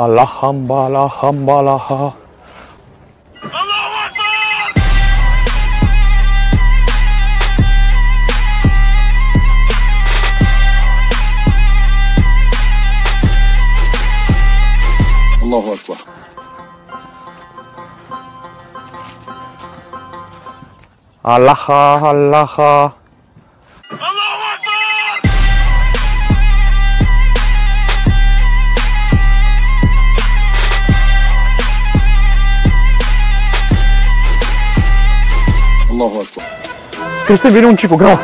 الله أكبر الله الله اكبر الله الله Chico, graba.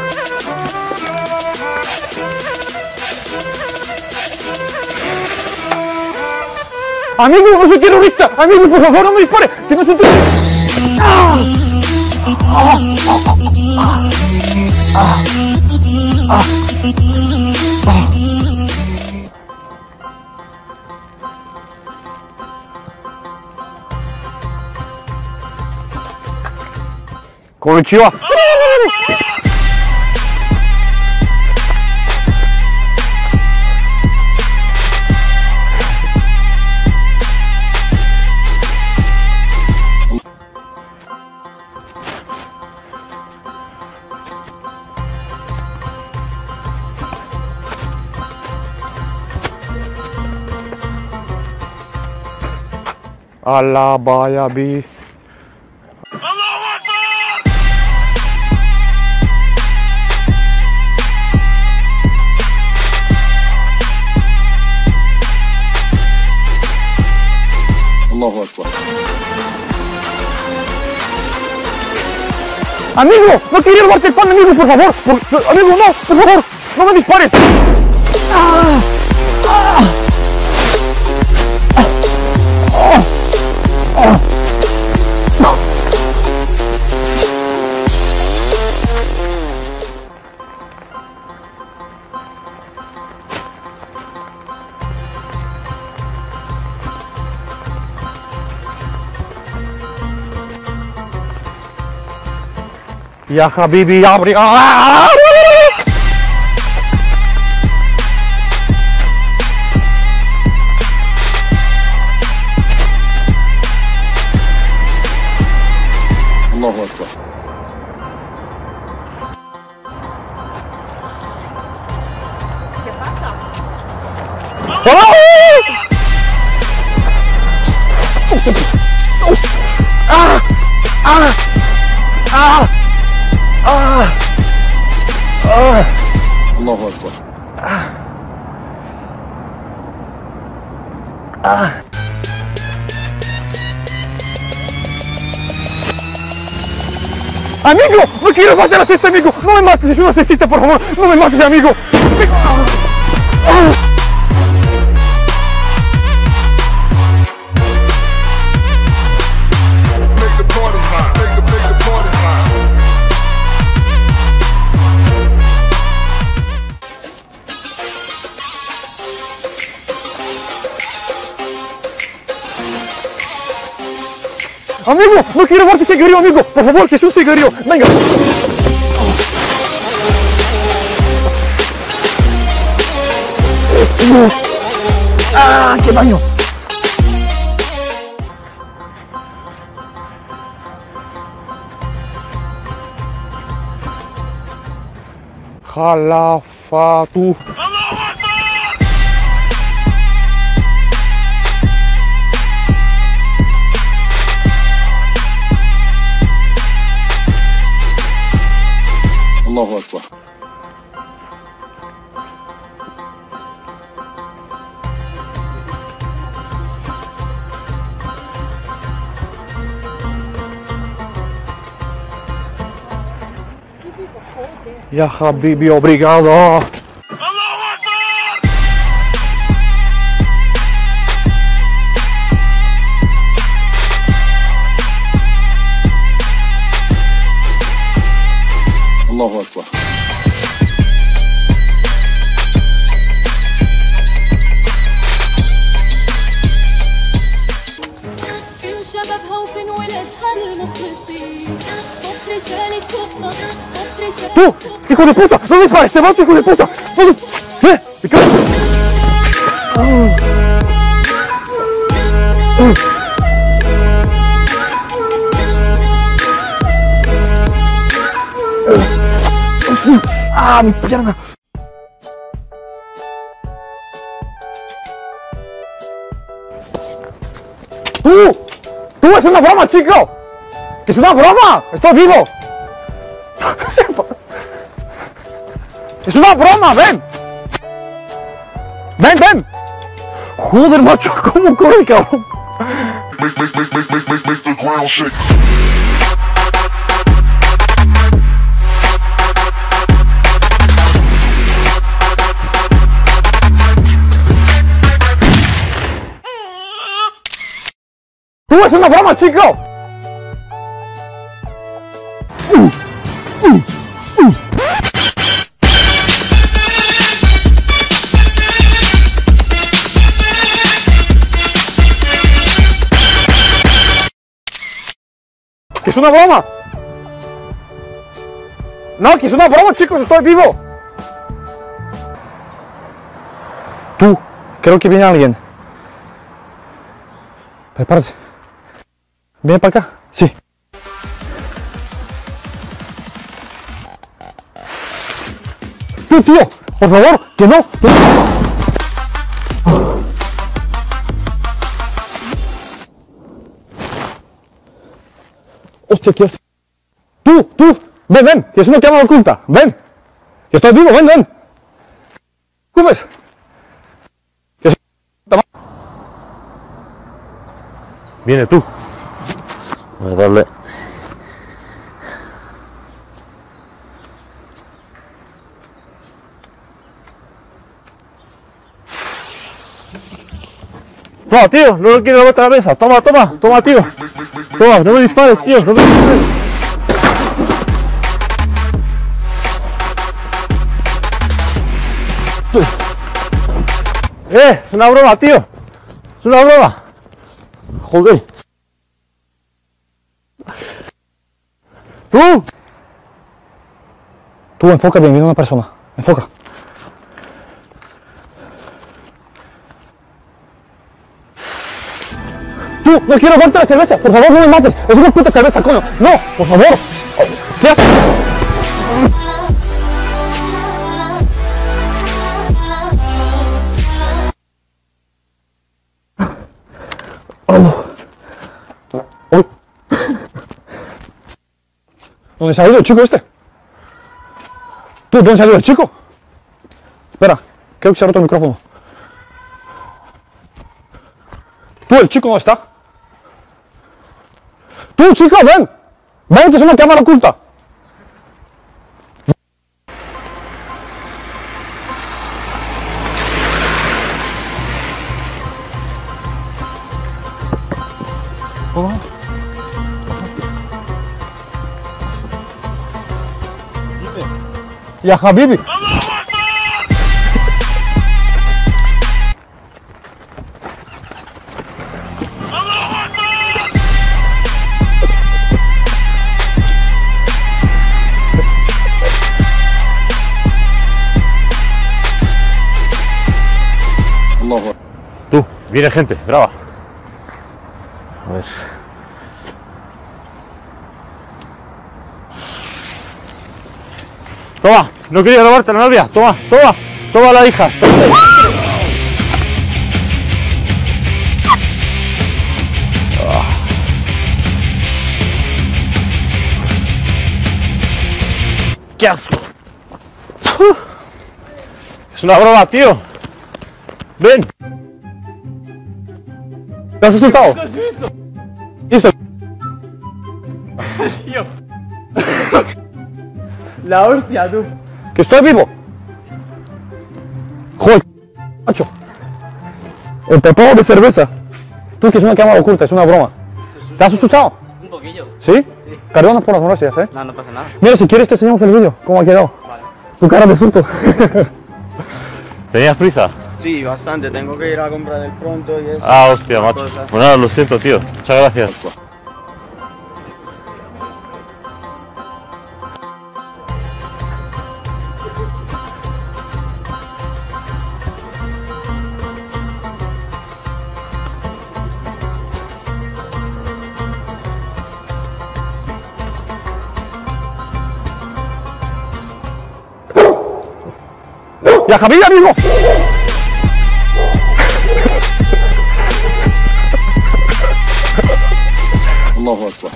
Amigo, no soy terrorista. Amigo, por favor, no me dispare. Que no soy terrorista. Konnichiwa. Allah vaya bi. Amigo, no quería robarte el pan, amigo, por favor. Por, amigo, no, por favor, no me dispares. Ya Habibi, ya abri. ¡Ah! Amigo, no quiero matar a este amigo. No me mates, es una cestita, por favor. No me mates, amigo. Make Amigo, no quiero verte cigarrillo, amigo. Por favor, es un cigarrillo. Venga. ¡Ah, qué daño! Jalafatu. Ya Habibi, obrigado. ¡Hijo de puta! ¡No dispares! ¡Te mato, hijo de puta! ¡No dis- ¡Eh! ¡Me cago! ¡Ah, mi pierna! ¡Tú! ¡Tú, es una broma, chico! ¡Es una broma! ¡Estoy vivo! ¡Es una broma! ¡Ven! ¡Ven, ven! Joder, macho, ¿cómo corre, cabrón? ¡Tú, es una broma, chico! ¡Que es una broma! No, que es una broma, chicos, estoy vivo. Tú, creo que viene alguien. Prepárate. Ven para acá. Sí. Tú, tío, por favor, que no, que no. Tú, tú, ven, ven, que es una cámara oculta. Ven. Que estoy vivo, ven, ven. ¿Cómo ves? Que es- Viene tú. Voy a darle. No, tío, no lo quiero en la otra mesa. Toma, toma, toma, tío. Toma, no me dispares, tío, no me dispares. Eh, es una broma, tío. Es una broma. Joder. Tú. Tú, enfoca bien, viene una persona. Enfoca. No quiero darte la cerveza. Por favor, no me mates. Es una puta cerveza, coño. No, por favor. ¿Qué haces? Uy. ¿Dónde se ha ido el chico este? ¿Tú, dónde se ha ido el chico? Espera, creo que se ha roto el micrófono. ¿Tú, el chico dónde está? Tú, chica, ven. Ven, que es una cámara oculta. Oh. ¿Cómo? Ya, Habibi. Viene gente, graba. A ver. Toma, no quería grabarte la novia. Toma, toma, toma la hija. ¡Qué asco! Es una broma, tío. Ven. ¿Te has asustado? Listo. La hostia, tú. Que estoy vivo. Joder, macho. El tapado de cerveza. Tú que es una cámara oculta, es una broma. ¿Te has asustado? Un poquillo. ¿Sí? Perdona por las molestias, ¿eh? No, no pasa nada. Mira, si quieres te enseñamos el vídeo, cómo ha quedado. Tu cara de susto. ¿Tenías prisa? Sí, bastante. Tengo que ir a comprar el pronto y eso. Ah, hostia, macho. Cosas. Bueno, lo siento, tío. Muchas gracias. ¡Ya, Javier, amigo! Allahu Akbar.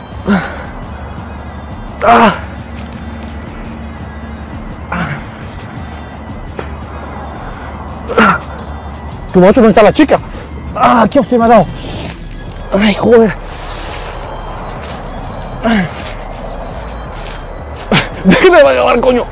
Ah. Ah. Tu macho, ¿dónde está la chica? ¡Ah! ¿Qué hostia me ha dado? ¡Ay, joder! Ah. ¡Déjame llevar, coño!